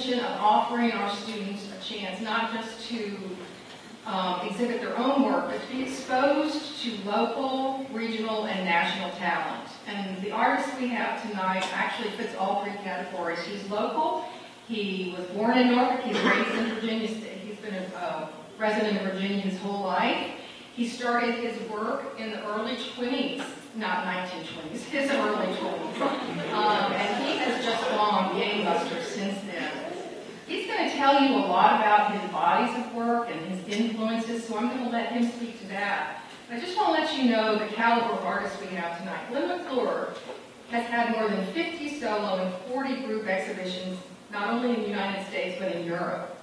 intention of offering our students a chance not just to um, exhibit their own work, but to be exposed to local, regional, and national talent. And the artist we have tonight actually fits all three categories. He's local, he was born in Norfolk, he's raised in Virginia he's been a uh, resident of Virginia his whole life. He started his work in the early 20s, not 1920s, his early 20s. Um, and he has just gone gangbusters since then. He's going to tell you a lot about his bodies of work and his influences, so I'm going to let him speak to that. I just want to let you know the caliber of artists we have tonight. Glen McClure has had more than 50 solo and 40 group exhibitions, not only in the United States, but in Europe.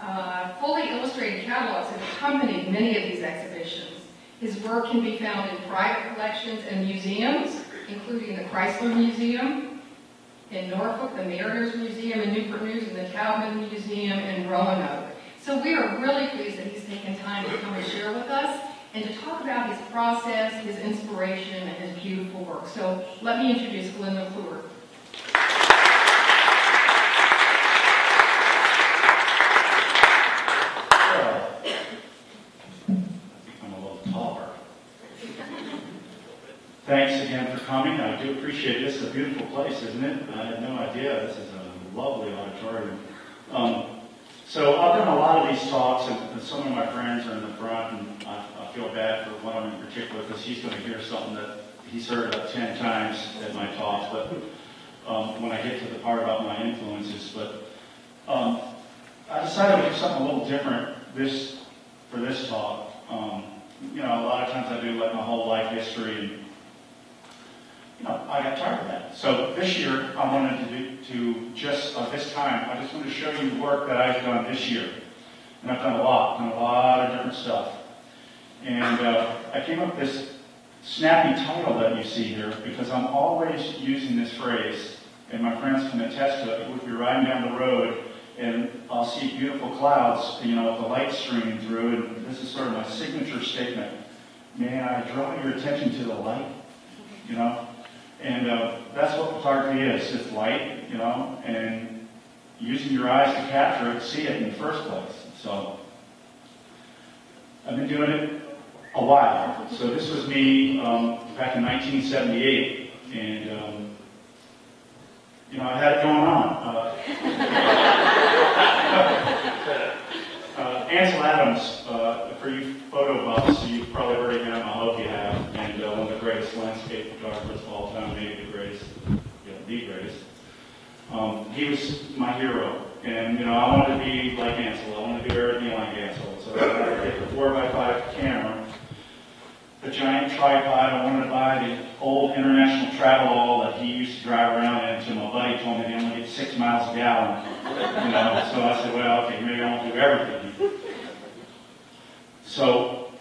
Uh, fully illustrated catalogs have accompanied many of these exhibitions. His work can be found in private collections and museums, including the Chrysler Museum in Norfolk, the Mariners Museum in Newport News, and the Taubman Museum in Roanoke. So we are really pleased that he's taken time to come and share with us and to talk about his process, his inspiration, and his beautiful work. So let me introduce Glen McClure. Thanks again for coming. I do appreciate. This is a beautiful place, isn't it? I had no idea. This is a lovely auditorium. Um, so I've done a lot of these talks, and, and, some of my friends are in the front, and I, I feel bad for one of them in particular because he's going to hear something that he's heard about 10 times at my talks, but um, when I get to the part about my influences. But um, I decided to do something a little different this for this talk. Um, you know, a lot of times I do like my whole life history and know, I got tired of that. So this year, I wanted to do, to just, uh, this time, I just want to show you the work that I've done this year. And I've done a lot, done a lot of different stuff. And uh, I came up with this snappy title that you see here because I'm always using this phrase, and my friends can attest to it. If you're riding down the road and I'll see beautiful clouds, you know, with the light streaming through, and this is sort of my signature statement. May I draw your attention to the light? You know, and uh, that's what photography is. It's light, you know, and using your eyes to capture it, see it in the first place. So I've been doing it a while. So this was me um, back in 1978, and um, you know I had it going on. Uh, uh, Ansel Adams, uh, for you photo buffs, you've probably heard of him. I hope you have. And uh, one of the greatest landscape photographers of all time, maybe the greatest, you know, the greatest. Um, he was my hero. And, you know, I wanted to be like Ansel. I wanted to be everything like Ansel. So I had to get the 4x5 camera, the giant tripod. I wanted to buy the old International Travelall that he used to drive around in until my buddy told me they only get six miles a gallon. You know, so I said, well, okay, maybe I won't do everything. So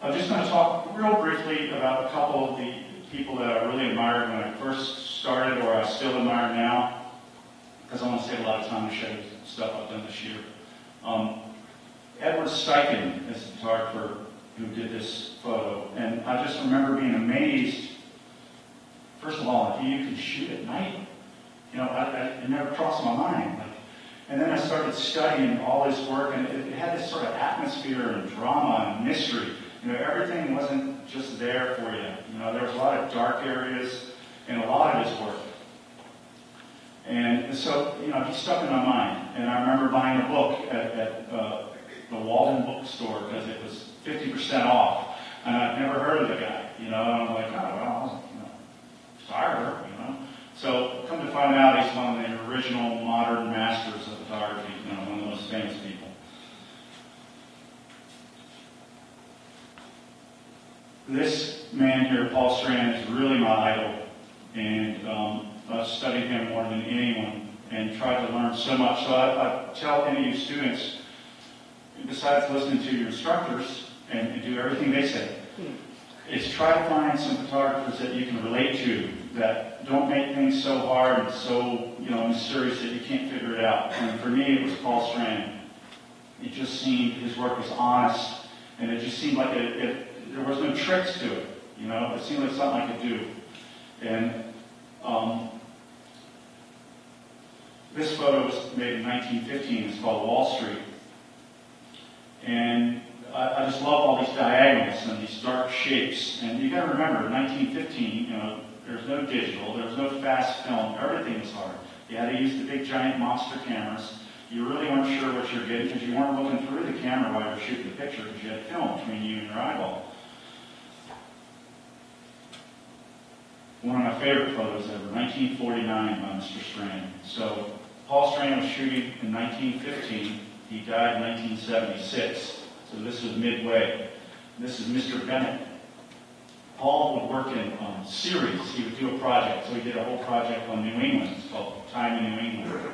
I'm just going to talk real briefly about a couple of the people that I really admired when I first started or I still admire now because I want to save a lot of time to show you stuff I've done this year. Um, Edward Steichen is the photographer who did this photo, and I just remember being amazed. First of all, if you can shoot at night, you know, I, I, it never crossed my mind. Like, and then I started studying all his work, and it, it, had this sort of atmosphere and drama and mystery. You know, everything wasn't just there for you. You know, there was a lot of dark areas in a lot of his work. And so, you know, he stuck in my mind. And I remember buying a book at, at uh, the Walden bookstore because it was 50% off. And I'd never heard of the guy, you know, and I'm like, oh, well, you know, sorry, you know. So come to find out, he's one of the original modern masters of photography, you know, one of the most famous people. This man here, Paul Strand, is really my idol, and um, I've studied him more than anyone and tried to learn so much. So I, I tell any of you students, besides listening to your instructors and, and do everything they say, is try to find some photographers that you can relate to that don't make things so hard and so you know mysterious that you can't figure it out. And for me, it was Paul Strand. It just seemed his work was honest, and it just seemed like it, it, there was no tricks to it. You know, it seemed like something I could do. And um, this photo was made in 1915. It's called Wall Street. And I, I just love all these diagonals and these dark shapes. And you got to remember, 1915, you know, there's no digital, there's no fast film. Everything was hard. You had to use the big giant monster cameras. You really weren't sure what you're getting because you weren't looking through the camera while you were shooting the picture because you had film between you and your eyeball. One of my favorite photos ever, 1949 by Mr. Strand. So Paul Strand was shooting in 1915. He died in 1976. So this was midway. This is Mr. Bennett. Paul would work in um, series. He would do a project. So he did a whole project on New England. It's called Time in New England.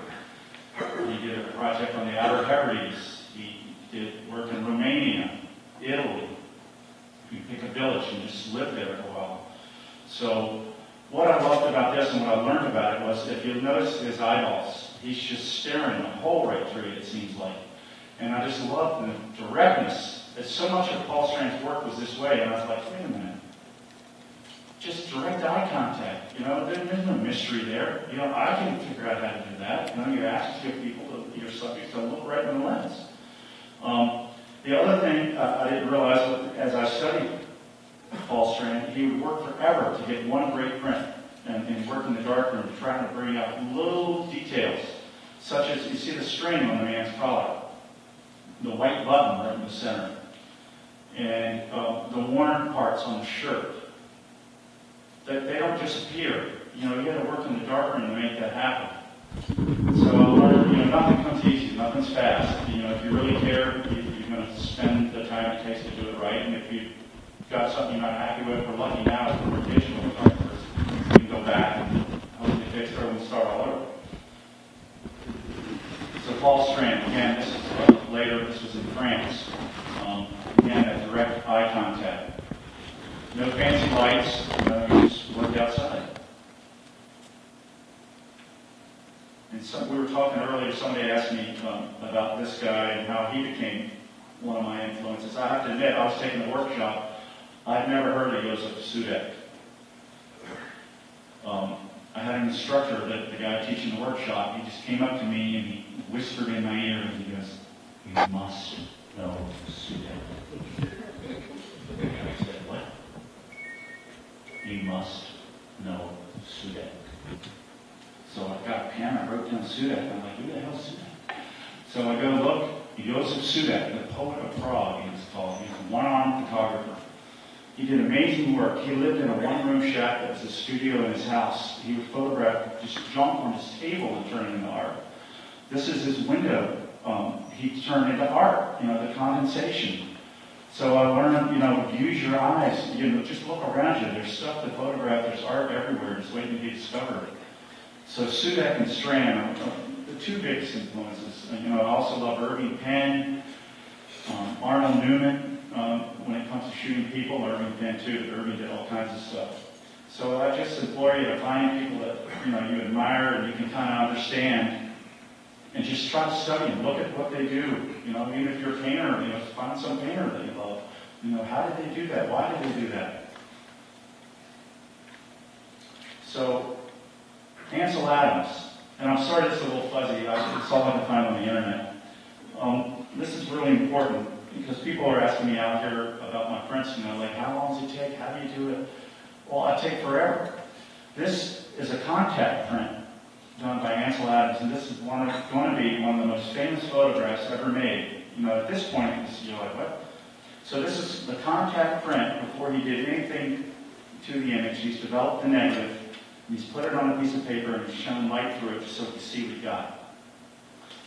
He did a project on the Outer Hebrides. He did work in Romania, Italy. You pick a village and just live there for a while. So what I loved about this and what I learned about it was if you notice his eyeballs, he's just staring a hole right through it, it seems like. And I just loved the directness. That so much of Paul Strand's work was this way, and I was like, wait a minute. Just direct eye contact. You know, there, there's no mystery there. You know, I can figure out how to do that. You know, you're asking people, to, your subjects to look right in the lens. Um, the other thing I didn't realize as I studied Paul Strand, he would work forever to get one great print and, and work in the darkroom trying to bring out little details, such as you see the string on the man's collar, the white button right in the center, and uh, the worn parts on the shirt. That they don't disappear. You know, you got to work in the darkroom to make that happen. So, I learned, you know, nothing comes easy, nothing's fast. You know, if you really care, you, you're going to spend the time it takes to do it right. And if you've got something you're not happy with, we're lucky now more digital photographers. You can go back and hopefully fix it and start all over. So Paul Strand, again, this is uh, later, this was in France. Um, again, that direct eye contact. No fancy lights, you just outside. And so, we were talking earlier, somebody asked me um, about this guy and how he became one of my influences. I have to admit, I was taking a workshop. I'd never heard of Josef Sudek. Um, I had an instructor, that the guy teaching the workshop, he just came up to me and he whispered in my ear and he goes, you must know Sudek. And I said, what? You must know Sudek. So I got a pen, I wrote down Sudek. I'm like, who the hell is Sudek? So I go look, Josef Sudek, the poet of Prague, he was called. He was a one-armed photographer. He did amazing work. He lived in a one-room shack that was a studio in his house. He would photograph just junk on his table and turn it into art. This is his window. Um, he turned into art, you know, the condensation. So I learned, you know, use your eyes. You know, just look around you. There's stuff to photograph. There's art everywhere. It's waiting to be discovered. So Sudek and Strand are the two biggest influences. And, you know, I also love Irving Penn, um, Arnold Newman. Um, when it comes to shooting people, Irving Penn too. Irving did all kinds of stuff. So I just implore you to find people that you know you admire and you can kind of understand, and just try to study them. Look at what they do. You know, even if you're a painter, you know, find some painter that you love. You know, how did they do that? Why did they do that? So Ansel Adams, and I'm sorry this is a little fuzzy. I, all I can find on the internet. Um, this is really important because people are asking me out here about my prints, you know, like how long does it take? How do you do it? Well, I take forever. This is a contact print done by Ansel Adams, and this is one of, going to be one of the most famous photographs ever made. You know, at this point, you're like, what? So this is the contact print before he did anything to the image. He's developed the negative, and he's put it on a piece of paper and he's shown light through it so he could see what he got.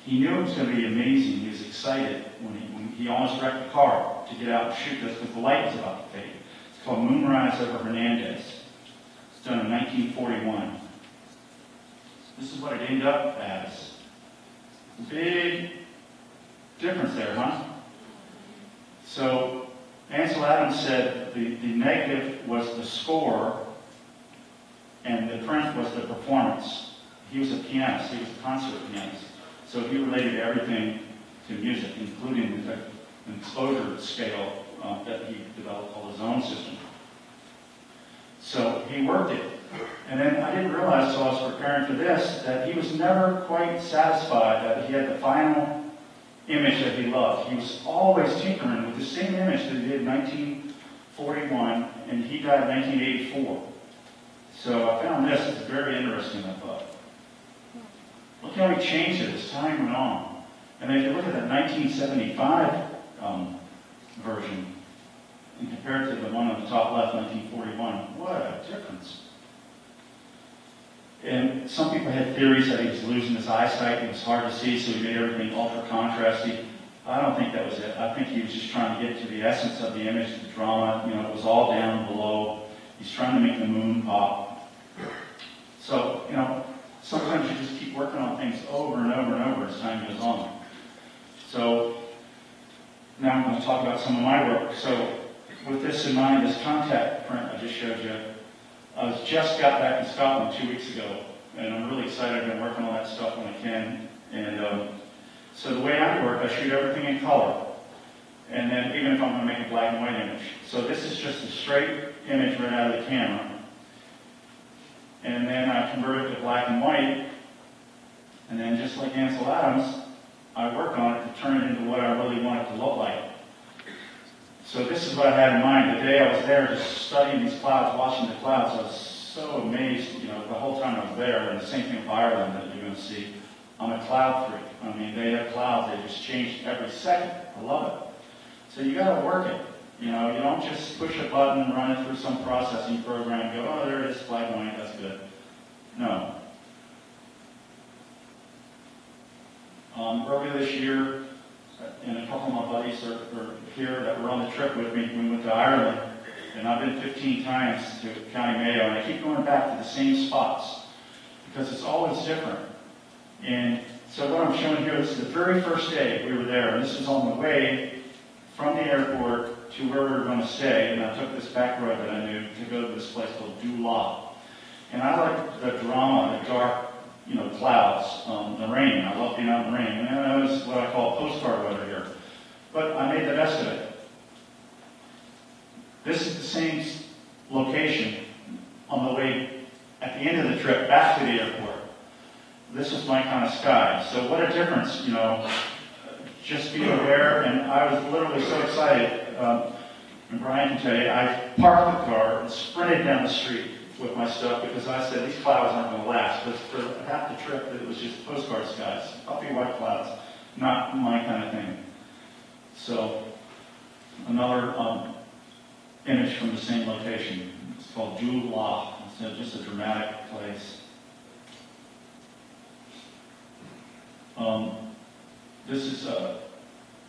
He knew it was going to be amazing. He was excited when he, when he almost wrecked the car to get out and shoot this because the light was about to fade. It's called Moonrise over Hernandez. It's done in 1941. This is what it ended up as. Big difference there, huh? So Ansel Adams said the, the negative was the score and the print was the performance. He was a pianist. He was a concert pianist. So he related everything to music, including the exposure scale uh, that he developed called his own system. So he worked it And then I didn't realize, so I was preparing for this, that he was never quite satisfied that he had the final image that he loved. He was always tinkering with the same image that he did in 1941, and he died in 1984. So I found this, very interesting, thought. Look how he changed it as time went on. And then if you look at that 1975 um, version, and compare it to the one on the top left, 1941, what a difference. And some people had theories that he was losing his eyesight, and it was hard to see, so he made everything ultra contrasty. I don't think that was it. I think he was just trying to get to the essence of the image, the drama, you know, it was all down below. He's trying to make the moon pop. So, you know, sometimes you just keep working on things over and over and over as time goes on. So, now I'm going to talk about some of my work. So, with this in mind, this contact print I just showed you, I was just got back in Scotland two weeks ago, and I'm really excited. I've been working on that stuff when I can. And um, so the way I work, I shoot everything in color. And then even if I'm going to make a black and white image. So this is just a straight image right out of the camera. And then I convert it to black and white. And then just like Ansel Adams, I work on it to turn it into what I really want it to look like. So this is what I had in mind. The day I was there just studying these clouds, watching the clouds, I was so amazed, you know, the whole time I was there. And the same thing with Ireland that you're going to see. I'm a cloud freak. I mean, they have clouds. They just change every second. I love it. So you got to work it. You know, you don't just push a button, and run it through some processing program, go, oh, there it is, and white, that's good. No. Um, earlier this year, and a couple of my buddies are, are here that were on the trip with me. We went to Ireland, and I've been 15 times to County Mayo, and I keep going back to the same spots because it's always different. And so what I'm showing here, is the very first day we were there, and this is on the way from the airport to where we were going to stay, and I took this back road that I knew to go to this place called Doolough. And I like the drama, the dark, you know, clouds, um, the rain. I love being out in the rain. And that was what I call postcard weather here. But I made the best of it. This is the same location on the way at the end of the trip back to the airport. This was my kind of sky. So what a difference, you know, just being aware. And I was literally so excited. Um, and Brian can tell you, I parked the car and sprinted down the street with my stuff because I said these clouds aren't going to last. But for half the trip, it was just postcard skies, puffy white clouds, not my kind of thing. So another um, image from the same location. It's called Doolough. It's just a dramatic place. Um, this is a,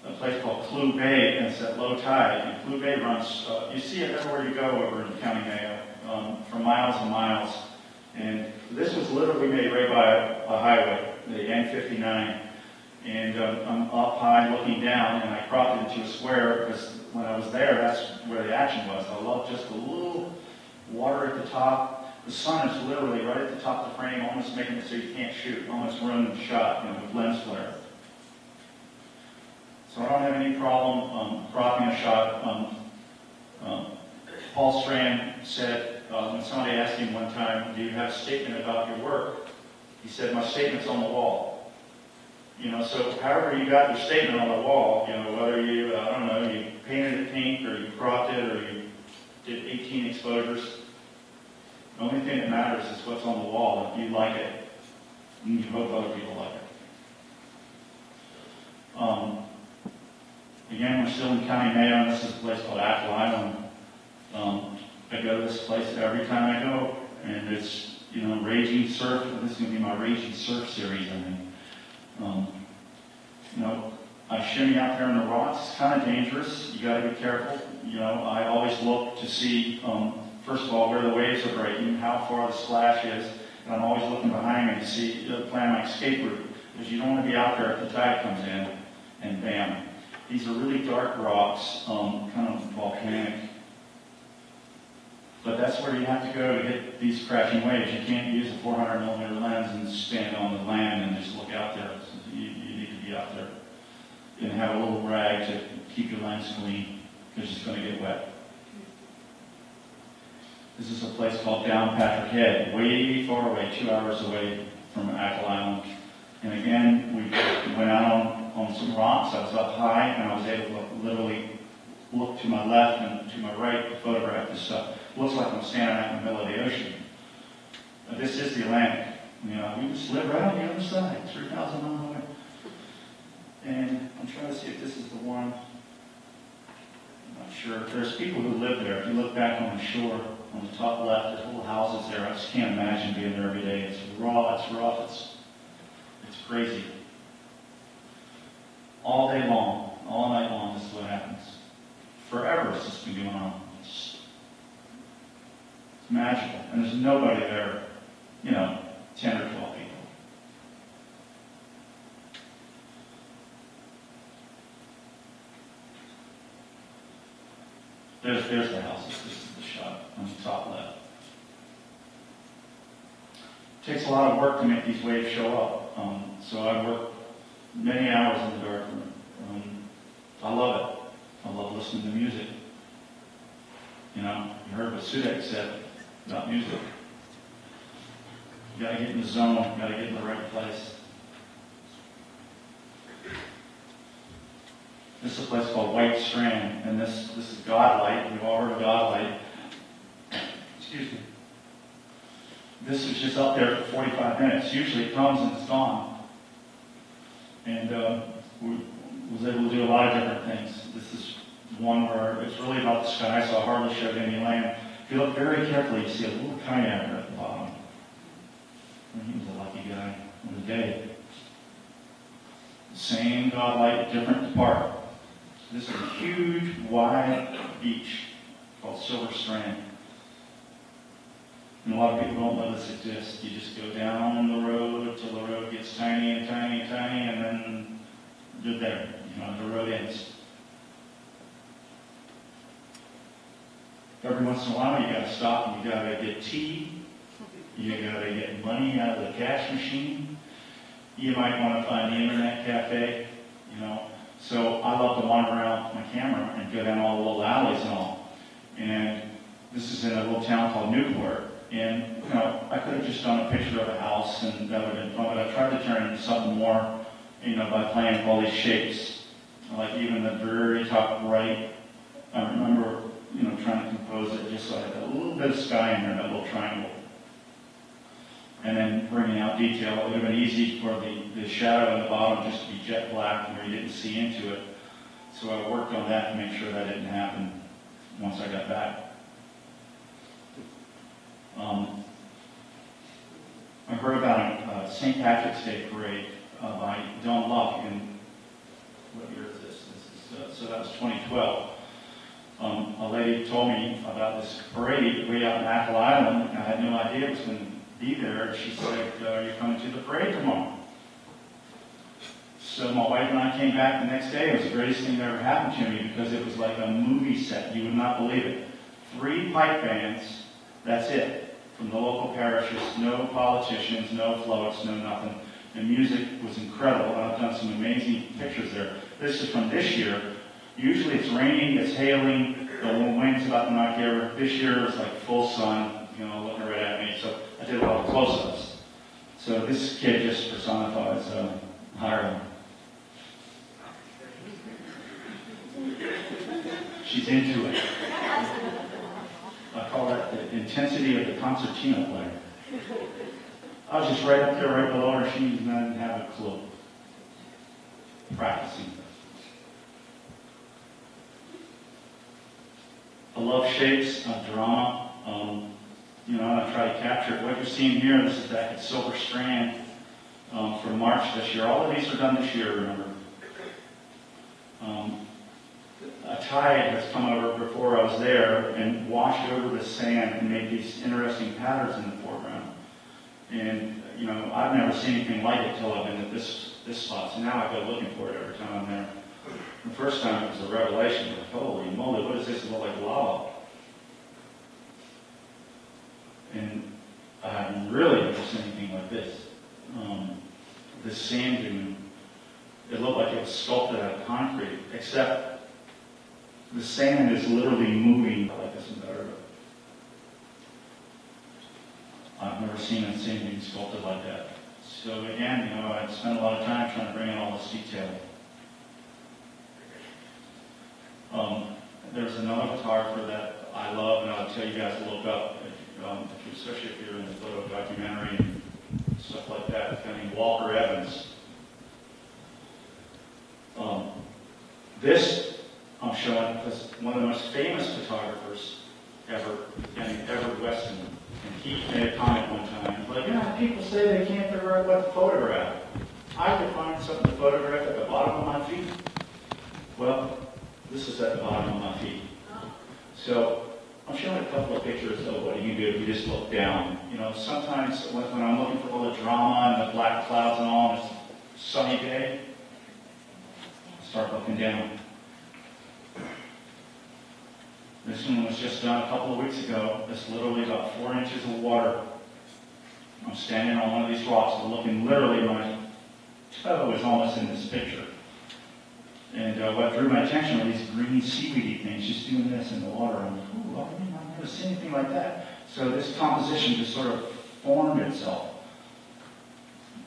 a, place called Clew Bay, and it's at low tide. And Clew Bay runs, uh, you see it everywhere you go over in County Mayo, um, for miles and miles. And this was literally made right by a, a highway, the N59. And um, I'm up high looking down, and I cropped it into a square because when I was there, that's where the action was. I love just a little water at the top. The sun is literally right at the top of the frame, almost making it so you can't shoot, almost ruining the shot, you know, with lens flare. So I don't have any problem um, cropping a shot. Um, um, Paul Strand said, uh, when somebody asked him one time, do you have a statement about your work? He said, my statement's on the wall. You know, so however you got your statement on the wall, you know, whether you, uh, I don't know, you painted it pink or you cropped it or you did 18 exposures, the only thing that matters is what's on the wall. If you like it, and you hope other people like it. Um, again, we're still in County Mayo, this is a place called Achill Island. Um, I go to this place every time I go, and it's, you know, raging surf. This is going to be my raging surf series, I think. Um, you know, I shimmy out there in the rocks. It's kind of dangerous. You got to be careful. You know, I always look to see, um, first of all, where the waves are breaking, how far the splash is, and I'm always looking behind me to see, to plan my escape route, because you don't want to be out there if the tide comes in, and bam. These are really dark rocks, um, kind of volcanic. But that's where you have to go to hit these crashing waves. You can't use a 400 millimeter lens and stand on the land and just look out there. You, you need to be out there and have a little rag to keep your lens clean because it's going to get wet. This is a place called Downpatrick Head, way far away, two hours away from Achill Island. And again, we went out on, on some rocks. I was up high and I was able to literally look to my left and to my right to photograph this stuff. Looks like I'm standing out in the middle of the ocean. But this is the Atlantic. You know, we just live right on the other side, 3,000 miles away. And I'm trying to see if this is the one. I'm not sure. There's people who live there. If you look back on the shore, on the top left, there's little houses there. I just can't imagine being there every day. It's raw, it's rough, it's, it's crazy. All day long, all night long, this is what happens. Forever it's just been going on. It's, it's magical. And there's nobody there, you know, 10 or 12 people. There's, there's the houses. This is the shot on the top left. It Takes a lot of work to make these waves show up. Um, so I work many hours in the darkroom. Um, I love it. I love listening to music. You know, you heard what Sudek said about music. You gotta get in the zone, you gotta get in the right place. This is a place called White Strand, and this, this is Godlight. We've all heard of Godlight. Excuse me. This is just up there for 45 minutes. Usually it comes and it's gone. And uh, we was able to do a lot of different things. This is one where it's really about the sky, so I hardly showed any land. If you look very carefully, you see a little kayak at the bottom. And he was a lucky guy on the day. Same godlight, different park. This is a huge, wide beach called Silver Strand. And a lot of people don't know this exists. You just go down the road until the road gets tiny and tiny and tiny, and then you're there. You know, the road ends. Every once in a while, you gotta stop and you gotta get tea. You gotta get money out of the cash machine. You might want to find the internet cafe, you know. So I love to wander around with my camera and go down all the little alleys and all. And this is in a little town called Newport. And, you know, I could have just done a picture of a house and that would have been fun, but I tried to turn something more, you know, by playing with all these shapes. Like even the very top right, I remember, you know, trying to compose it just so I had a little bit of sky in there, that little triangle. And then bringing out detail. It would have been easy for the, the shadow in the bottom just to be jet black where you didn't see into it. So I worked on that to make sure that didn't happen once I got back. Um, I heard about a uh, St. Patrick's Day parade uh, by Don Luck in, what year is this? this is, uh, so that was 2012. Um, a lady told me about this parade way out in Achill Island. I had no idea it was going to be there. She said, uh, you're coming to the parade tomorrow. So my wife and I came back the next day. It was the greatest thing that ever happened to me because it was like a movie set. You would not believe it. Three pipe bands, that's it. From the local parishes, no politicians, no floats, no nothing. The music was incredible. I've done some amazing pictures there. This is from this year. Usually it's raining, it's hailing, the wind's about to knock you over. This year it's like full sun, you know, looking right at me. So I did a lot of close-ups. So this kid just personifies uh, Hiram. She's into it. I call that the intensity of the concertina player. I was just right up there, right below her. She didn't have a clue. Practicing. I love shapes of drama. Um, you know, I try to capture it. What you're seeing here, this is back at Silver Strand um, for March this year. All of these are done this year, remember. Um, a tide has come over before I was there and washed over the sand and made these interesting patterns in the foreground. And, you know, I've never seen anything like it till I've been at this, this spot. So now I go looking for it every time I'm there. The first time it was a revelation. Like, holy moly, what is this? It look like lava. And I have really never seen anything like this. Um, this sand dune, it looked like it was sculpted out of concrete, except the sand is literally moving. Like this one better. I've never seen anything sculpted like that. So again, you know, I spent a lot of time trying to bring in all this detail. Um, there's another photographer that I love, and I'll tell you guys to look up, if, um, especially if you're in the photo documentary and stuff like that. Guy named Walker Evans. Um, this Showing because one of the most famous photographers ever, named Edward Weston, and he made a comment one time, like, yeah, people say they can't figure out what to photograph. I could find something to photograph at the bottom of my feet. Well, this is at the bottom of my feet. So I'm showing a couple of pictures of what you do if you just look down. You know, sometimes when, I'm looking for all the drama and the black clouds and all, and it's sunny day, I start looking down. This one was just done a couple of weeks ago. It's literally about four inches of water. I'm standing on one of these rocks, and looking literally, my toe is almost in this picture. And uh, what drew my attention were these green seaweedy things, just doing this in the water. I'm like, ooh, I've never seen anything like that. So this composition just sort of formed itself.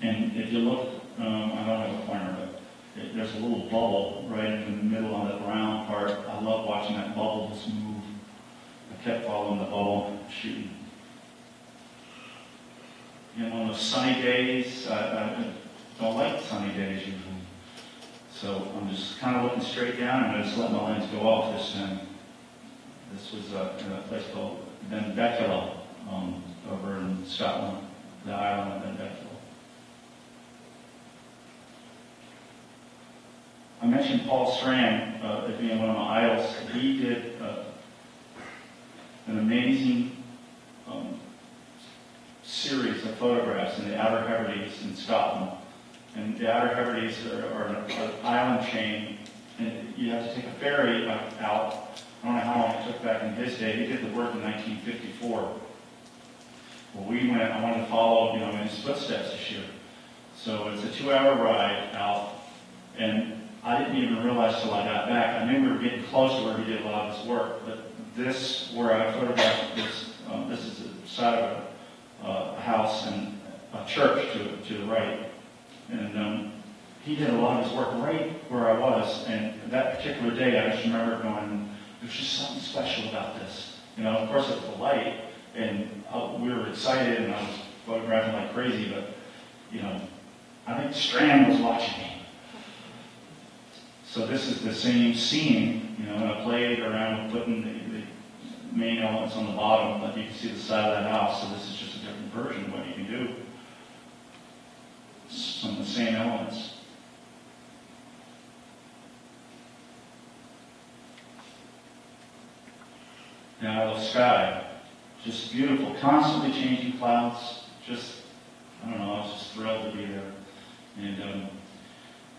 And if you look, um, I don't have a pointer, but it, there's a little bubble right in the middle on the brown part. I love watching that bubble just move. Kept following the bubble, shooting. And on those sunny days, I, I don't like sunny days usually. So I'm just kind of looking straight down and I just let my lens go off this time. This was uh, in a place called Benbecula um, over in Scotland, the island of Benbecula. I mentioned Paul Strand uh, as being one of my idols. He did uh, an amazing um, series of photographs in the Outer Hebrides in Scotland. And the Outer Hebrides are, are an, an island chain, and you have to take a ferry out. I don't know how long it took back in his day. He did the work in 1954. Well, we went, I wanted to follow, you know, in his footsteps this year. So it's a two-hour ride out, and I didn't even realize till I got back. I knew we were getting close to where he did a lot of his work, but this, where I photographed this, um, this is the side of a, uh, a house and a church to, to the right. And um, he did a lot of his work right where I was. And that particular day, I just remember going, there's just something special about this. You know, of course, it was the light, and uh, we were excited, and I was photographing like crazy, but, you know, I think Strand was watching me. So this is the same scene, you know, and I played around with putting the main elements on the bottom, but you can see the side of that house, so this is just a different version of what you can do. Some of the same elements. Now the sky, just beautiful, constantly changing clouds, just, I don't know, I was just thrilled to be there. And um,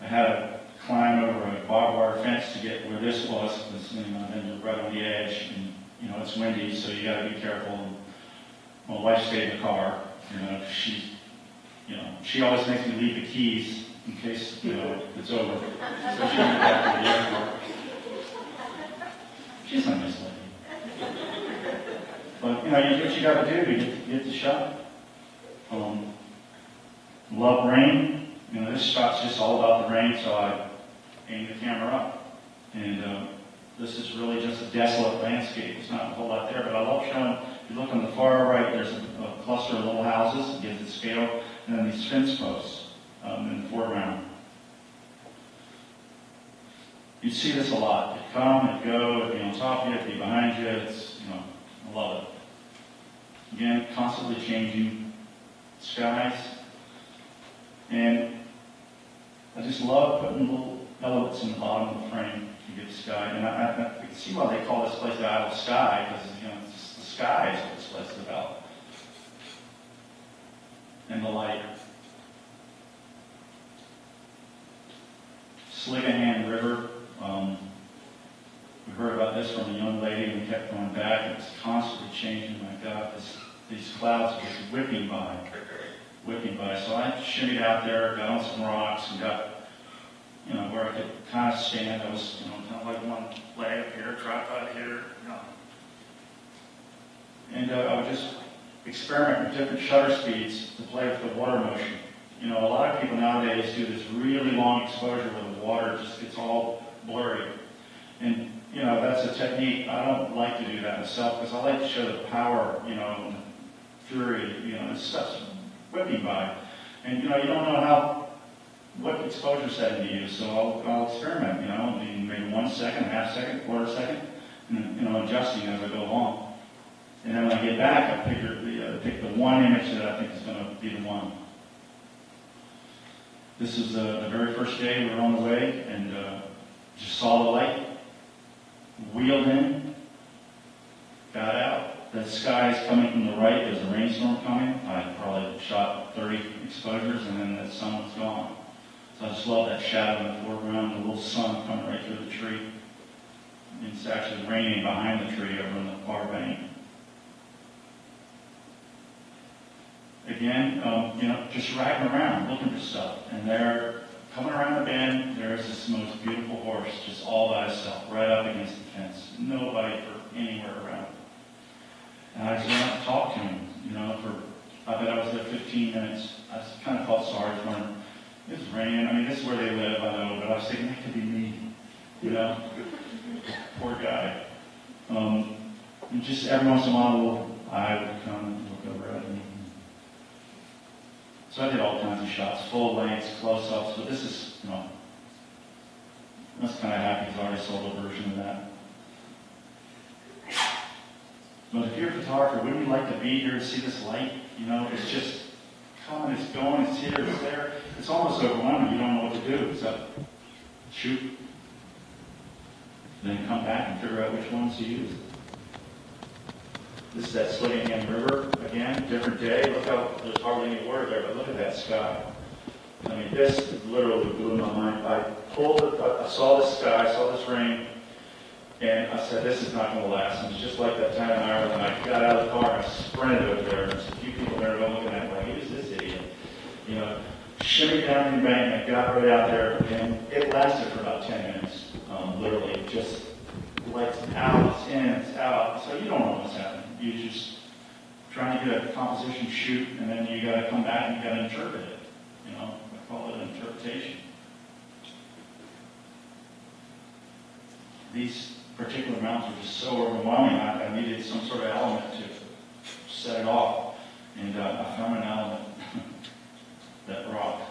I had to climb over a barbed wire fence to get where this was, because, you know, then you're right on the edge, and, you know, it's windy, so you gotta be careful. And my wife stayed in the car, you know, she, you know, she always makes me leave the keys in case, you know, it's over. So she went back to the airport. She's a nice lady. But, you know, you what you gotta do to get, the shot. Um, love rain. You know, this shot's just all about the rain, so I aim the camera up. And uh, this is really just a desolate landscape. There's not a whole lot there, but I love showing, if you look on the far right, there's a, a cluster of little houses, it gives it scale, and then these fence posts um, in the foreground. You see this a lot. It come, it go, it'd be on top of you, it'd be behind you. It's, you know, I love it. Again, constantly changing skies. And I just love putting little elements in the bottom of the frame sky. And I, I, I can see why they call this place the Isle of Skye, because, you know, the sky is what this place is about. And the light. Sligachan River. Um, we heard about this from a young lady and we kept going back. It's constantly changing. My God, this, these clouds are just whipping by, whipping by. So I shimmied out there, got on some rocks, and got, you know, where I could kind of stand. I was, you know, kind of like one leg up here, tripod here, you know. And uh, I would just experiment with different shutter speeds to play with the water motion. You know, a lot of people nowadays do this really long exposure where the water just gets all blurry. And, you know, that's a technique, I don't like to do that myself, because I like to show the power, you know, and fury, you know, this stuff's whipping by. And, you know, you don't know how, what exposure setting to use, so I'll, I'll experiment, you know, maybe one second, half second, quarter second, and, you know, adjusting as I go along. And then when I get back, I pick the, uh, pick the one image that I think is gonna be the one. This is uh, the very first day we were on the way, and uh, just saw the light, wheeled in, got out. The sky is coming from the right, there's a rainstorm coming. I probably shot 30 exposures, and then the sun was gone. So I just love that shadow in the foreground, the little sun coming right through the tree. And It's actually raining behind the tree over in the far bank. Again, um, you know, just riding around, looking for stuff. And there, coming around the bend, there's this most beautiful horse, just all by itself, right up against the fence. Nobody for anywhere around. And I just went up to talk to him, you know, for, I bet I was there 15 minutes. I kind of felt sorry for him. It was raining. I mean, this is where they live, I know, but I was thinking that could be me, you know? Poor guy. Um, and just every once in a while, I would come and look over at him. So I did all kinds of shots, full lengths, close-ups, but this is, you know, I kind of happy because I already sold a version of that. But if you're a photographer, wouldn't you like to be here to see this light? You know, it's just coming, it's going, it's here, it's there. It's almost overwhelming. You don't know what to do except shoot, then come back and figure out which ones to use. This is that Sligachan River, again, different day. Look how, there's hardly any water there, but look at that sky. I mean, this literally blew my mind. I pulled it, I saw the sky, I saw this rain, and I said, this is not going to last. And it's just like that time in Ireland. I got out of the car, I sprinted over there, and there's a few people there looking at You know, shimmied down the embankment, got right out there, and it lasted for about 10 minutes, um, literally, just lights out, in, out, so you don't know what's happening. You just trying to get a composition shoot, and then you got to come back and you got to interpret it. You know, I call it interpretation. These particular mounts were just so overwhelming. I, I needed some sort of element to set it off, and uh, I found an element, that rock.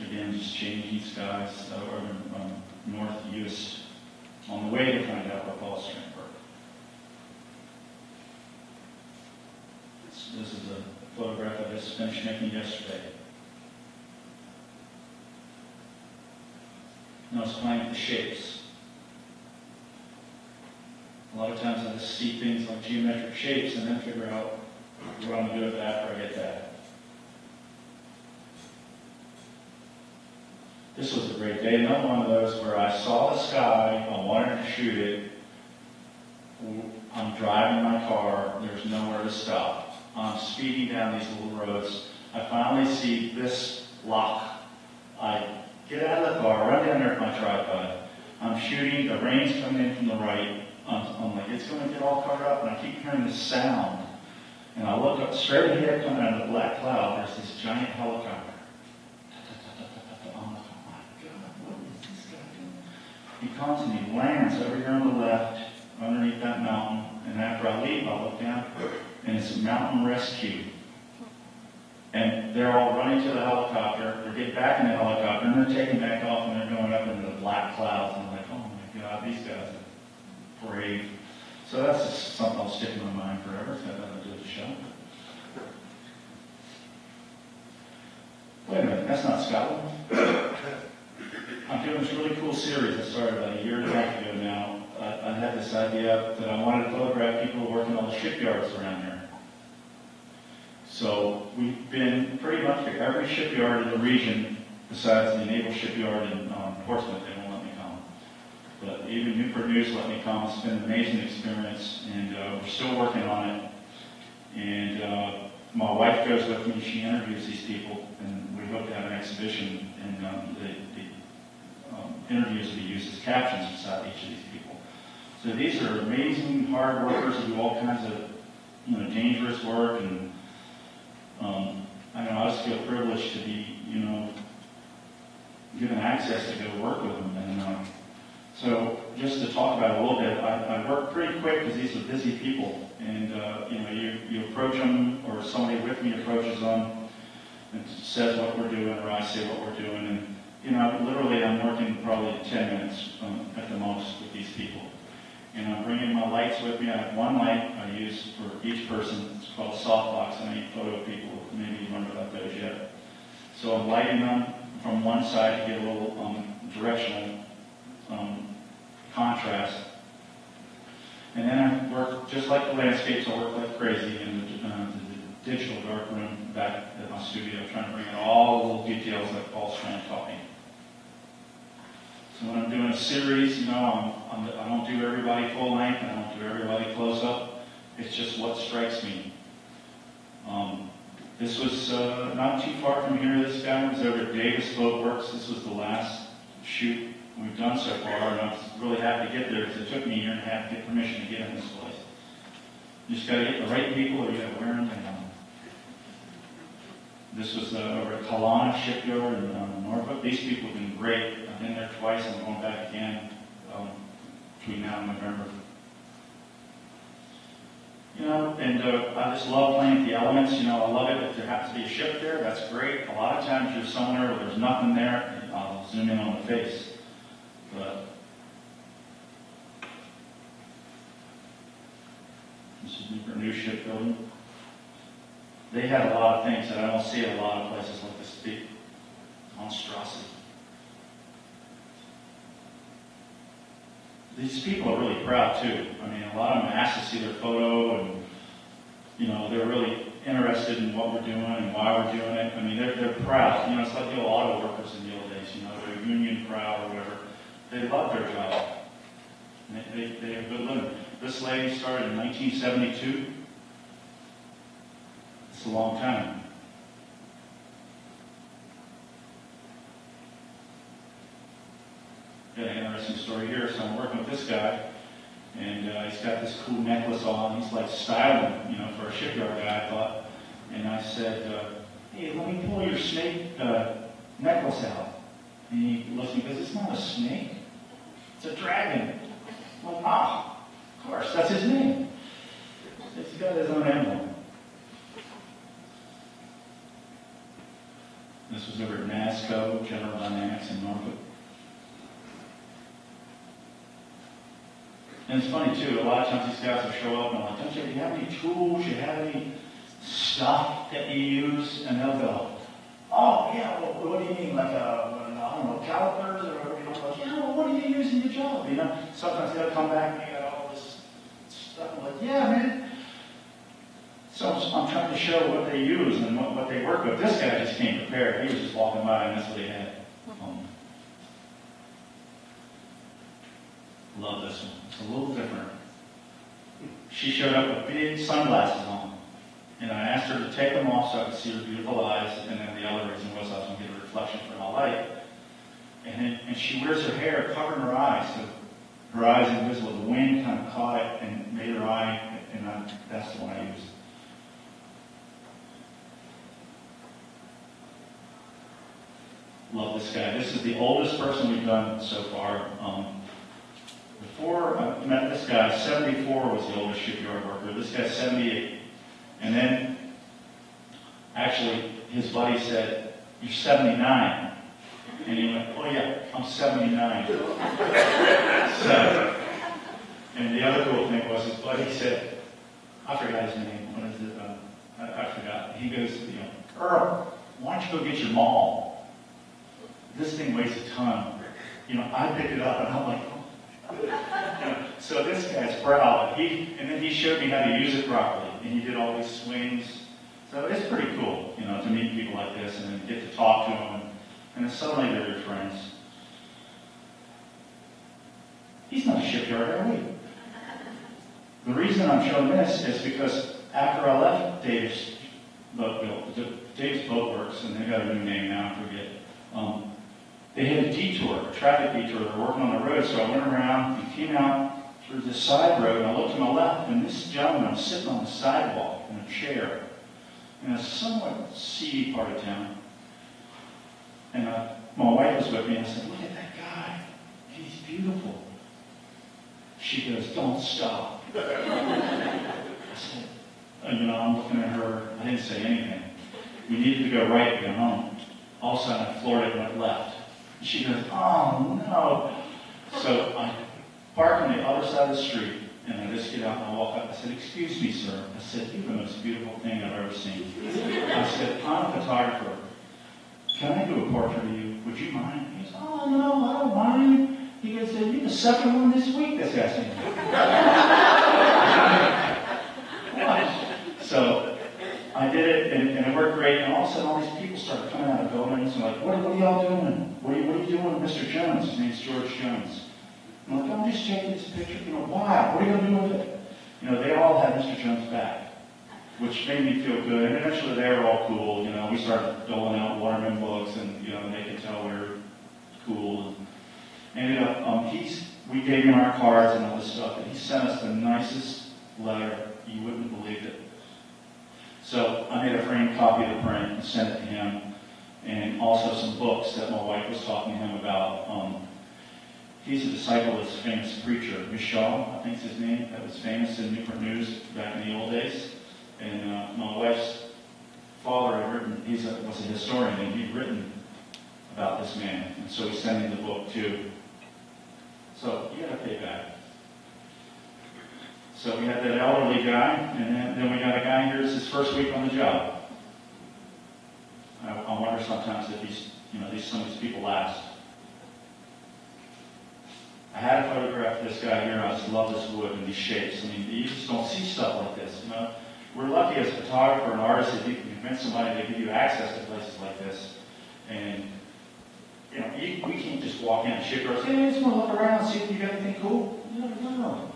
Again, just changing skies over um, northeast on the way to find out what Paul Strandberg. This, this is a photograph I just finished making yesterday. And I was playing the shapes. A lot of times I just see things like geometric shapes and then figure out what I'm going to do with that after I get that. This was a great day. Another one of those where I saw the sky, I wanted to shoot it. I'm driving my car, there's nowhere to stop. I'm speeding down these little roads. I finally see this loch. I get out of the car, run down there with my tripod. I'm shooting, the rain's coming in from the right. I'm, like, it's going to get all covered up, and I keep hearing this sound. And I look up straight ahead, coming out of the black cloud, there's this giant helicopter. Oh my God, what is doing? He comes and he lands over here on the left, underneath that mountain. And after I leave, I look down, and it's mountain rescue. And they're all running to the helicopter. They get back in the helicopter, and they're taking back off, and they're going up into the black clouds. And I'm like, oh my God, these guys are So that's just something I'll stick in my mind forever. It's got to do the show. Wait a minute, that's not Scotland. I'm doing this really cool series I started about a year and a half ago now. I, I had this idea that I wanted to photograph people working on the shipyards around here. So we've been pretty much to every shipyard in the region, besides the naval shipyard in um, Portsmouth, they won't let me come. But even Newport News let me come. It's been an amazing experience, and uh, we're still working on it. And uh, my wife goes with me. She interviews these people, and we hope to have an exhibition. And um, the, the um, interviews will be used as captions beside each of these people. So these are amazing hard workers who do all kinds of, you know, dangerous work and, um, I know, I just feel privileged to be, you know, given access to go work with them. And, um, so just to talk about it a little bit, I, I work pretty quick because these are busy people. And, uh, you know, you, you approach them or somebody with me approaches them and says what we're doing or I say what we're doing. And, you know, literally I'm working probably 10 minutes um, at the most with these people. And I'm bringing my lights with me. I have one light I use for each person. It's called softbox. I need photo people. Maybe you remember about those yet. So I'm lighting them from one side to get a little um, directional um, contrast. And then I work, just like the landscapes, I work like crazy in the, uh, the digital dark room back at my studio, trying to bring in all the little details that Paul's trying to taught me. So when I'm doing a series, you know, I'm, I'm, I don't do everybody full length, I don't do everybody close up. It's just what strikes me. Um, this was uh, not too far from here. This guy was over at Davis Boat Works. This was the last shoot we've done so far, and I'm really happy to get there because it took me a year and a half to get permission to get in this place. You just got to get the right people, or you got to wear them down. This was uh, over at Colonna Shipyard in um, Norfolk. These people have been great. I've been there twice. I'm going back again um, between now and November. You know, and uh, I just love playing with the elements. You know, I love it if there happens to be a ship there. That's great. A lot of times you're somewhere where there's nothing there, I'll zoom in on the face. But this is Newport News Shipbuilding. They had a lot of things that I don't see a lot of places like this big monstrosity. These people are really proud too. I mean, a lot of them ask to see their photo and, you know, they're really interested in what we're doing and why we're doing it. I mean, they're, they're proud. You know, it's like the old auto workers in the old days, you know, they're union proud or whatever. They love their job. They, they, they have good living. This lady started in 1972. It's a long time. Got an interesting story here. So I'm working with this guy, and uh, he's got this cool necklace on. He's like styling, you know, for a shipyard guy, I thought. And I said, uh, hey, let me pull your snake uh, necklace out. And he looks at me goes, it's not a snake. It's a dragon. Well, ah, of course, that's his name. He's got his own emblem. This was over at NASSCO, General Dynamics in Norfolk. And it's funny too, a lot of times these guys will show up and I'm like, don't you, do you have any tools, Do you have any stuff that you use? And they'll go, oh yeah, well, what do you mean, like, uh, I don't know, calipers or you know, like, yeah, well, what do you use in your job, you know? Sometimes they'll come back and they got all this stuff, I'm like, yeah, man. So I'm trying to show what they use and what, what they work with. This guy just came prepared, he was just walking by and that's what he had. Um, Love this one. It's a little different. She showed up with big sunglasses on. And I asked her to take them off so I could see her beautiful eyes. And then the other reason was I was going to get a reflection from my light. And, and she wears her hair covering her eyes. So her eyes invisible. The wind kind of caught it and made her eye. And I, that's the one I used. Love this guy. This is the oldest person we've done so far. Um, before I met this guy, 74 was the oldest shipyard worker. This guy's 78. And then, actually, his buddy said, you're 79. And he went, oh yeah, I'm 79. so, and the other cool thing was his buddy said, I forgot his name. What is it? Uh, I, I forgot. He goes, you know, Earl, why don't you go get your maul? This thing weighs a ton. You know, I picked it up and I'm like, oh. so this guy's proud. He and then he showed me how to use it properly, and he did all these swings. So it's pretty cool, you know, to meet people like this and then get to talk to them, and, suddenly they're your friends. He's not a shipyard, we? The reason I'm showing this is because after I left Davis Boat Davis Boat Works, and they got a new name now, I forget. Um, they had a detour, a traffic detour. They were working on the road, so I went around and came out through this side road, and I looked to my left, and this gentleman was sitting on the sidewalk in a chair in a somewhat seedy part of town. And uh, my wife was with me, and I said, look at that guy. He's beautiful. She goes, don't stop. I said, uh, you know, I'm looking at her. I didn't say anything. We needed to go right to go home. All of a sudden, I floored it and went left. And she goes, oh, no. So I park on the other side of the street, and I just get out and I walk up. I said, excuse me, sir. I said, you're the most beautiful thing I've ever seen. I said, I'm a photographer. Can I do a portrait of you? Would you mind? He goes, oh, no, I don't mind. He goes, you're the second one this week that's asking so I did it, and, and it worked great. And all of a sudden, all these people started coming out of buildings and like, what, what are y'all doing? What are, you, what are you doing Mr. Jones? His name's George Jones. I'm like, I'm just taking this picture. You know, why? What are you going to do with it? You know, they all had Mr. Jones back, which made me feel good. And eventually, they were all cool. You know, we started doling out Waterman books, and you know, they could tell we were cool. And ended up, um, he's, we gave him our cards and all this stuff, and he sent us the nicest letter. You wouldn't believe it. So I made a framed copy of the print and sent it to him, and also some books that my wife was talking to him about. Um, he's a disciple of this famous preacher, Michaux, I think's his name, that was famous in Newport News back in the old days. And uh, my wife's father had written, he was a historian, and he'd written about this man. And so he sent him the book too. So you got to pay back. So we had that elderly guy, and then, then we got a guy here. It's his first week on the job. I, I wonder sometimes if he's, you know, these some of these people last. I had a photograph of this guy here. I just love this wood and these shapes. I mean, you just don't see stuff like this. You know, we're lucky as a photographer and artist if you can convince somebody to give you access to places like this. And you know, you, we can't just walk in and shake our hey, just want to look around and see if you got anything cool. No, no, no.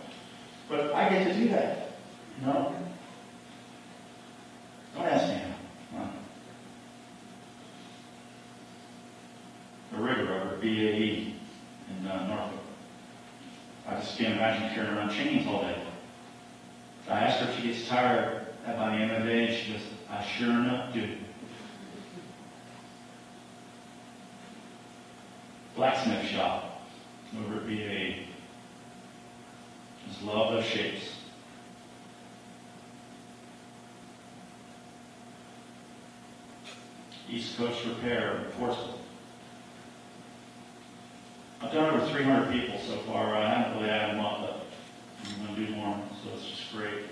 But I get to do that. No. Don't ask me how. The rigger over BAE in uh, Norfolk. I just can't imagine carrying around chains all day. I asked her if she gets tired the day, and she goes, I sure enough do. Blacksmith shop over at BAE. Just love those shapes. East Coast Repair, Portsmouth. I've done over 300 people so far. I haven't really added them up, but I'm going to do more, so it's just great.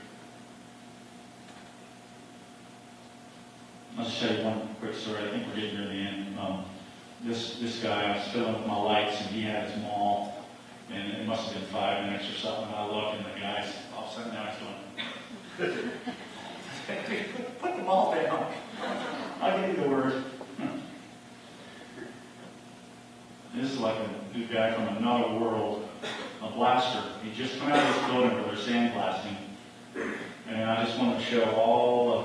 I'll just you one quick story. I think we're getting near the end. Um, this this guy, I was filling up my lights, and he had his maul and it must have been five minutes or something, and I look, and the guy's all of a sudden now he's put them all down. I'll give you the word. This is like a new guy from another world, a blaster. He just come out of this building where they're sandblasting, and I just want to show all the,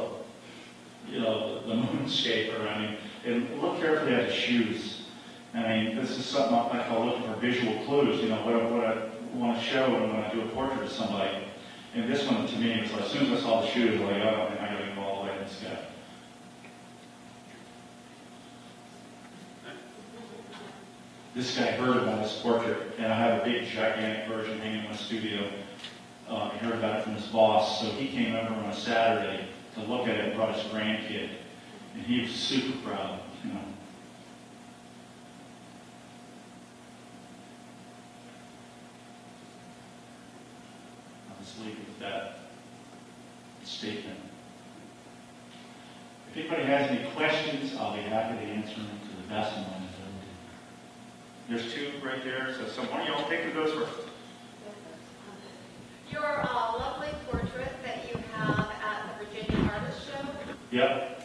you know, the, moonscape around him. And look carefully at his shoes. I mean, this is something I call looking for visual clues, you know, what, I- what I want to show when I do a portrait of somebody. And this one, to me, was like, as soon as I saw the shoes, like, oh, I gotta go all the way to this guy. This guy heard about this portrait, and I have a big gigantic version hanging in my studio. Uh, he heard about it from his boss, so he came over on a Saturday to look at it and brought his grandkid. And he was super proud, you know. I'll just leave it with that statement. If anybody has any questions, I'll be happy to answer them to the best of my ability. There's two right there, so why don't y'all take those first. Your uh, lovely portrait that you have at the Virginia Artist Show, Yep.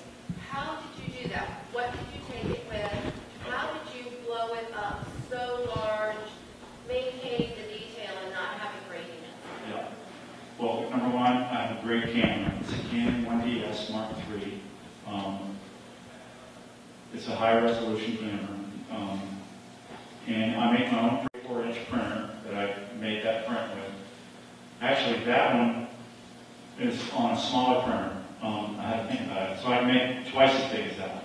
how did you do that? What did you take it with? How did you blow it up so large, maintaining the detail and not have having grainess? Yeah. Well, number one, I have a great camera. It's a Canon 1DS Mark III. Um, it's a high resolution camera. Um, and I make my own 4 inch printer that I made that print with. Actually, that one is on a smaller printer. Um, I had to think about it, so I make twice as big as that.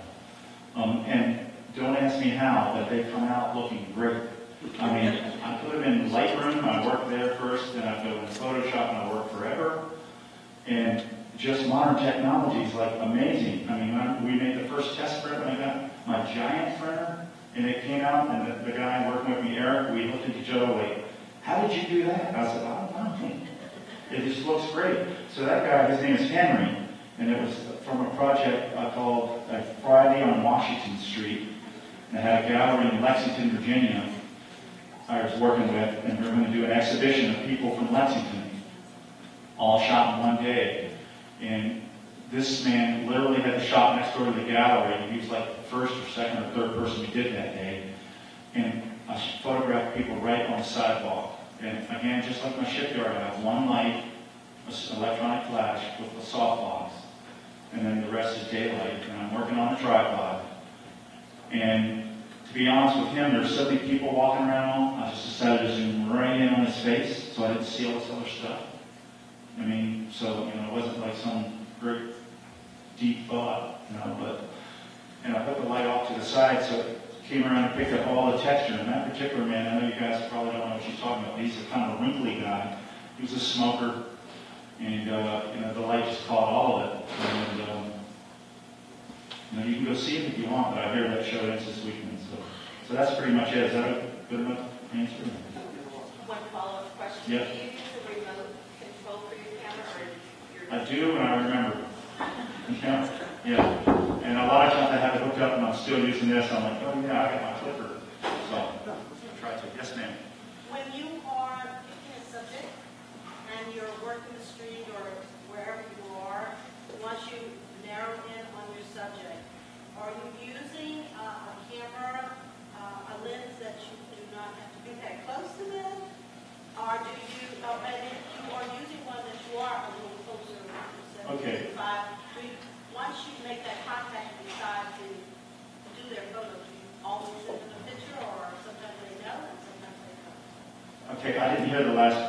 Um, and don't ask me how, but they come out looking great. I mean, I put them in Lightroom, I work there first, then I go in Photoshop and I work forever. And just modern technology is like amazing. I mean, I- we made the first test print when I got my giant printer, and it came out, and the, the guy working with me, Eric, we looked at each other like, how did you do that? I said, I don't know. It just looks great. So that guy, his name is Henry, and it was from a project I called uh, Friday on Washington Street. And I had a gallery in Lexington, Virginia, I was working with, and we were going to do an exhibition of people from Lexington, all shot in one day. And this man literally had the shop next door to the gallery, he was like the first or second or third person we did that day. And I photographed people right on the sidewalk. And again, just like my shipyard, I have one light, an electronic flash with a softbox, and then the rest is daylight. And I'm working on the tripod. And to be honest with him, there's so many people walking around, I just decided to zoom right in on his face so I didn't see all this other stuff. I mean, so, you know, it wasn't like some great deep thought, you know, but, and I put the light off to the side so it came around and picked up all the texture. And that particular man, I know you guys probably don't know what she's talking about, he's a kind of a wrinkly guy. He was a smoker, and, uh, you know, the light just caught all of it. And, um, you know, you can go see it if you want, but I hear that show ends this weekend, so. So that's pretty much it. Is that a good enough answer? One follow-up question. Yeah. Do you use a remote control for your camera or your? I do, and I remember. Yeah, yeah. And a lot of times I have it hooked up and I'm still using this, I'm like, oh yeah, I got my clipper. So, I try to. Yes, ma'am. When you are picking a subject and you're working the street or wherever you are, once you narrow in on your subject, are you using uh, a camera, uh, a lens that you do not have to be that close to them? Or do you, uh, and if you are using one that you are a little closer, like Okay. 75, do once you make that contact and decide to do their photo, do you always send them a picture or sometimes they know and sometimes they don't? Okay, I didn't hear the last part. Did- did-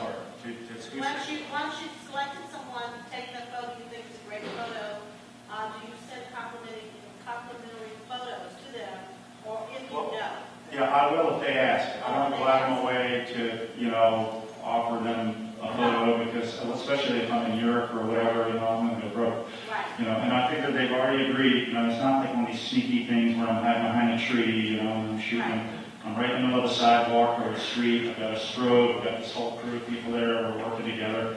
excuse me. Once you, once you've selected someone, taken a photo, you think it's a great photo, uh, do you send complimentary, complimentary photos to them, or if you Well- know? Yeah, I will if they ask. I don't go out of my way to, you know, offer them a photo because, especially if I'm in Europe or whatever, you know, I'm gonna go broke. Right, You know, and I think that they've already agreed, you know, it's not like one of these sneaky things where I'm hiding behind a tree, you know, and I'm shooting. I'm right in the middle of the sidewalk or the street, I've got a strobe, I've got this whole crew of people there, we're working together.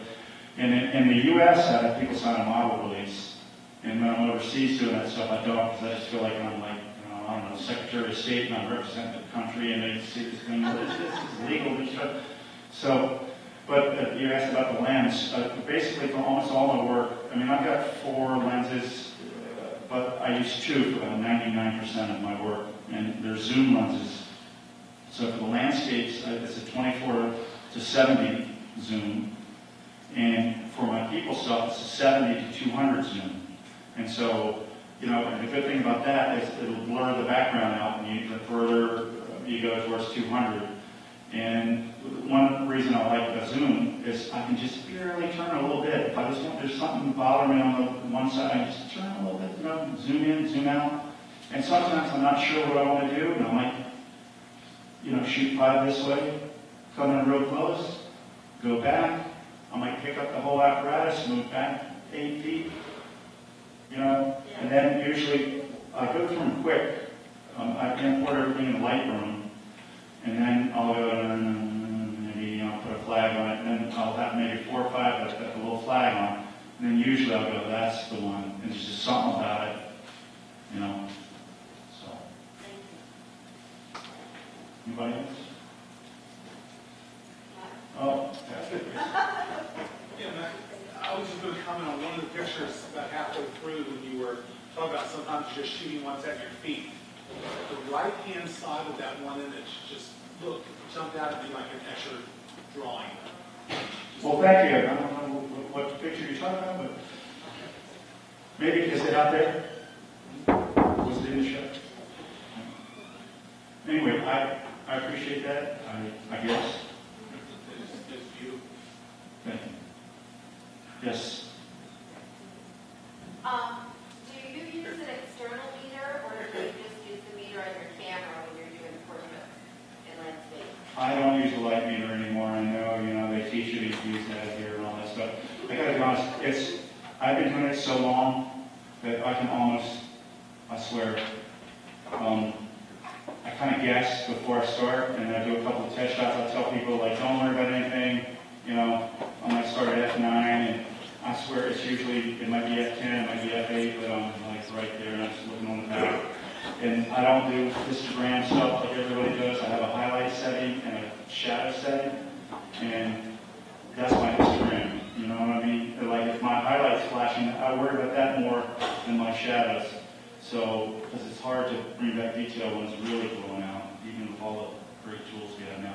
And in, in the US, I have people sign a model release. And when I'm overseas doing that stuff, I don't, because I just feel like I'm like, you know, I don't know, Secretary of State and I'm representing the country and they see this thing, this this is legal. So, but uh, you asked about the lens. Uh, Basically, for almost all my work, I mean, I've got four lenses, uh, but I use two for about 99% of my work, and they're zoom lenses. So for the landscapes, uh, it's a 24 to 70 zoom, and for my people stuff, it's a 70 to 200 zoom. And so, you know, and the good thing about that is it'll blur the background out, and you, the further you go towards 200. And one reason I like the zoom is I can just barely turn a little bit. If I just want, there's something bothering me on the one side, I just turn a little bit, you know, zoom in, zoom out. And sometimes I'm not sure what I want to do, and I might, you know, shoot five this way, come in real close, go back. I might pick up the whole apparatus, move back eight feet, you know, and then usually I go through them quick. Um, I import everything in Lightroom, and then I'll go and maybe you know, put a flag on it, and then I'll have maybe four or five that got the little flag on, and then usually I'll go, that's the one. And there's just something about it, you know. So, thank you. Anybody else? Oh, Yeah, Matt, I was just going to comment on one of the pictures about halfway through when you were talking about sometimes just shooting what's at your feet. The right-hand side of that one image just looked, jumped out at me like an extra drawing. well, thank you. I don't know what, what picture you're talking about, but maybe is it out there? Was it in the show? Anyway, I, I appreciate that, I, I guess. Thank you. Yes. Um, do you use an external meter, or do you just use the meter on your camera when you're doing portraits in landscape? I don't use a light meter anymore. I know, you know, they teach you to use that here and all that stuff. I gotta be honest, it's, I've been doing it so long that I can almost, I swear, um, I kind of guess before I start, and I do a couple of test shots. I tell people, like, don't worry about anything, you know, I might start at F9, and I swear it's usually, it might be F10, it might be F8, but I'm like right there, and I'm just looking on the map. And I don't do histogram stuff like everybody does. I have a highlight setting and a shadow setting, and that's my histogram, you know what I mean? Like, if my highlight's flashing, I worry about that more than my shadows. So, because it's hard to bring back detail when it's really blowing out, even with all the great tools we have now.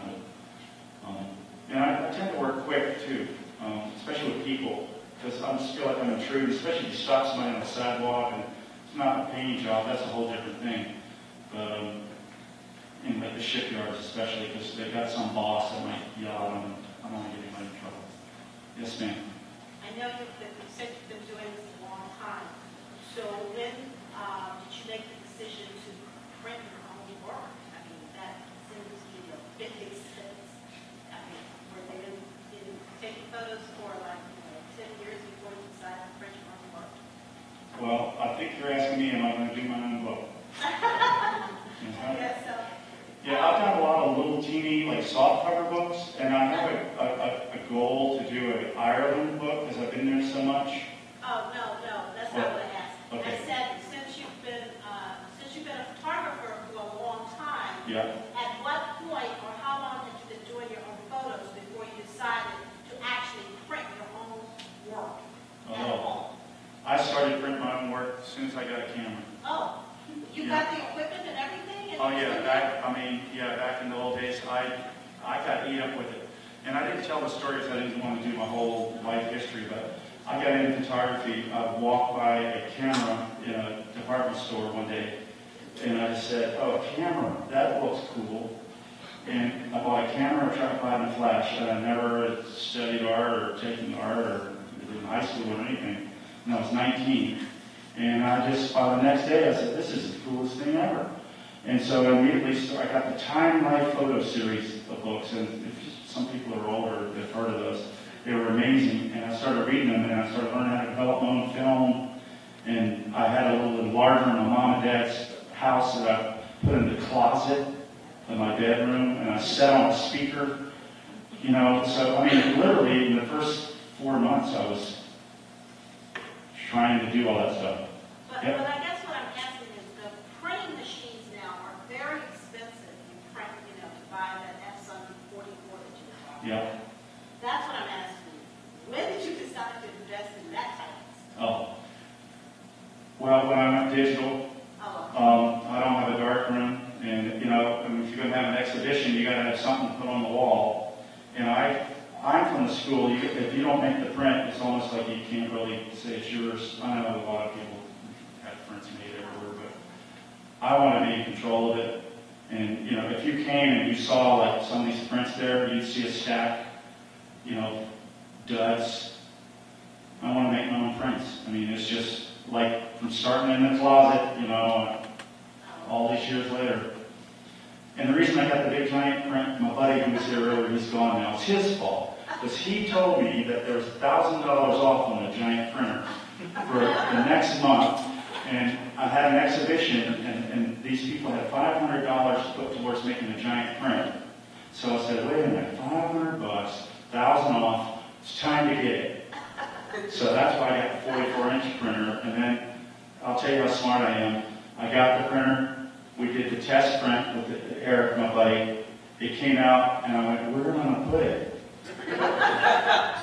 Um, and I, I tend to work quick too, um, especially with people, because I feel like I'm intruding, especially if you stop somebody on the sidewalk and it's not a painting job, that's a whole different thing. But, um, in like the shipyards especially, because they've got some boss that might yell at them, I don't want to get anybody in trouble. Yes, ma'am. I know you've been, said you've been doing this a long time. So when, uh, did you make the decision to print your own work? I mean, that seems, you know, big sense. I mean, were they in, in taking photos for like, you know, ten years before you decided to print your own work? Well, I think you're asking me, am I going to do my own book? Yes, so, Yeah, I've done a lot of little teeny, like soft cover books, and I have a, a, a- a goal to do an Ireland book, because I've been there so much. oh, no, no, that's not what I asked. I said, been, uh, since you've been a photographer for a long time, Yeah. At what point or how long had you been doing your own photos before you decided to actually print your own work Oh. I started printing my own work as soon as I got a camera. Oh, you got the equipment and everything? and Oh, yeah, back, I mean, yeah, back in the old days, I, I got eat up with it. And I didn't tell the stories, I didn't want to do my whole life history, but I got into photography. I walked by a camera in a department store one day, and I said, oh, a camera, that looks cool. And I bought a camera, a tripod, and a flash, and I never studied art or taken art or in high school or anything. And I was 19. And I just, by the next day, I said, this is the coolest thing ever. And so I immediately, st- I got the Time Life photo series of books, and if some people are older, they've heard of those. They were amazing, and I started reading them, and I started learning how to develop my own film. And I had a little enlarger in my mom and dad's house that I put in the closet in my bedroom, and I set on a speaker. You know, so I mean, literally in the first four months, I was trying to do all that stuff. But, Yep. but I guess what I'm asking is the printing machines now are very expensive. You print, you know, to buy that Epson 44 that you. Yeah. That's what I'm asking. When did you decide to invest in that type of stuff? Oh. Well, when I went digital, Oh, Um, I don't have a dark room, and, you know, I mean, if you're gonna have an exhibition, you gotta have something to put on the wall. And I, I'm from the school, you, if you don't make the print, it's almost like you can't really say it's yours. I know a lot of people have prints made everywhere, but I wanna be in control of it. And, you know, if you came and you saw like some of these prints there, you'd see a stack, you know, duds. I wanna make my own prints. I mean, it's just like from starting in the closet, you know, all these years later. And the reason I got the big giant print, my buddy who was here earlier, he's gone now, it's his fault. Because he told me that there was thousand dollars off on the giant printer for the next month. And I had an exhibition and, and these people had five hundred dollars to put towards making a giant print. So I said, wait a minute, five hundred bucks, thousand off, it's time to get it. So that's why I got the 44 inch printer. And then I'll tell you how smart I am. I got the printer. We did the test print with Eric, my buddy. It came out, and I went, "Where am I going to put it?"